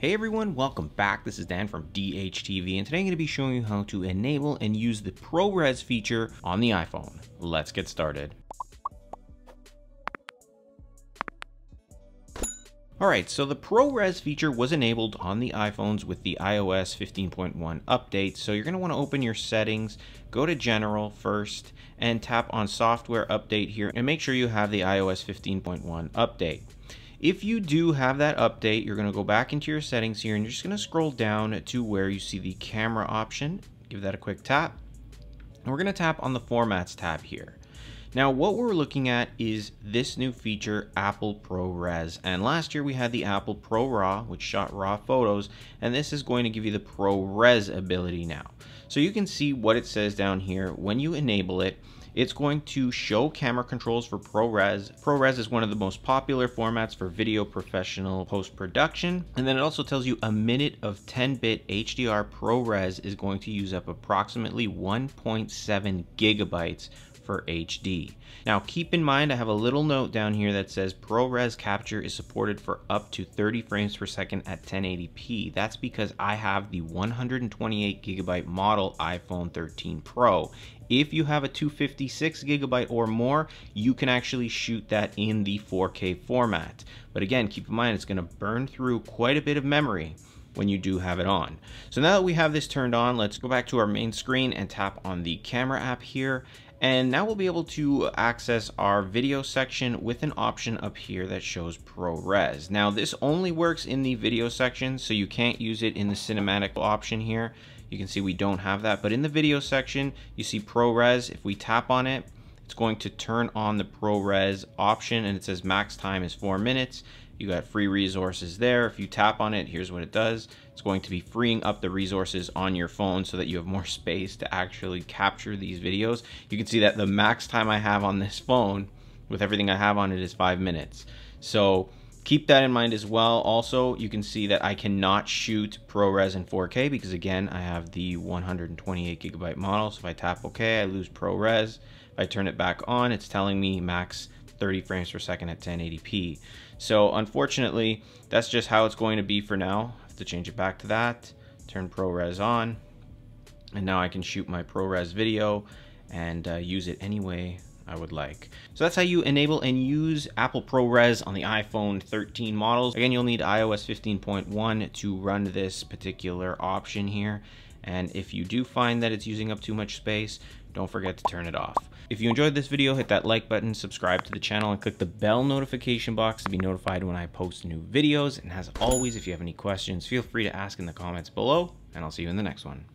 Hey everyone, welcome back. This is Dan from DHTV and today I'm going to be showing you how to enable and use the ProRes feature on the iPhone. Let's get started. Alright, so the ProRes feature was enabled on the iPhones with the iOS 15.1 update. So you're going to want to open your settings, go to General first, and tap on Software Update here and make sure you have the iOS 15.1 update. If you do have that update, you're going to go back into your settings here and you're just going to scroll down to where you see the camera option. Give that a quick tap. And we're going to tap on the Formats tab here. Now, what we're looking at is this new feature, Apple ProRes. And last year we had the Apple ProRAW, which shot RAW photos, and this is going to give you the ProRes ability now. So you can see what it says down here. When you enable it, it's going to show camera controls for ProRes. ProRes is one of the most popular formats for video professional post-production. And then it also tells you a minute of 10-bit HDR ProRes is going to use up approximately 1.7 gigabytes for HD. Now keep in mind I have a little note down here that says ProRes capture is supported for up to 30 frames per second at 1080p. That's because I have the 128 gigabyte model iPhone 13 Pro. If you have a 256 gigabyte or more, you can actually shoot that in the 4K format. But again, keep in mind it's going to burn through quite a bit of memory when you do have it on. So now that we have this turned on, let's go back to our main screen and tap on the camera app here and now we'll be able to access our video section with an option up here that shows ProRes. Now this only works in the video section, so you can't use it in the cinematic option here. You can see we don't have that, but in the video section, you see ProRes. If we tap on it, it's going to turn on the ProRes option and it says max time is four minutes. You got free resources there. If you tap on it, here's what it does. It's going to be freeing up the resources on your phone so that you have more space to actually capture these videos. You can see that the max time I have on this phone with everything I have on it is five minutes. So keep that in mind as well. Also, you can see that I cannot shoot ProRes in 4K because again, I have the 128 gigabyte model. So if I tap OK, I lose ProRes. If I turn it back on, it's telling me max 30 frames per second at 1080p. So unfortunately, that's just how it's going to be for now. I have to change it back to that, turn ProRes on, and now I can shoot my ProRes video and uh, use it any way I would like. So that's how you enable and use Apple ProRes on the iPhone 13 models. Again, you'll need iOS 15.1 to run this particular option here. And if you do find that it's using up too much space, don't forget to turn it off. If you enjoyed this video, hit that like button, subscribe to the channel, and click the bell notification box to be notified when I post new videos. And as always, if you have any questions, feel free to ask in the comments below, and I'll see you in the next one.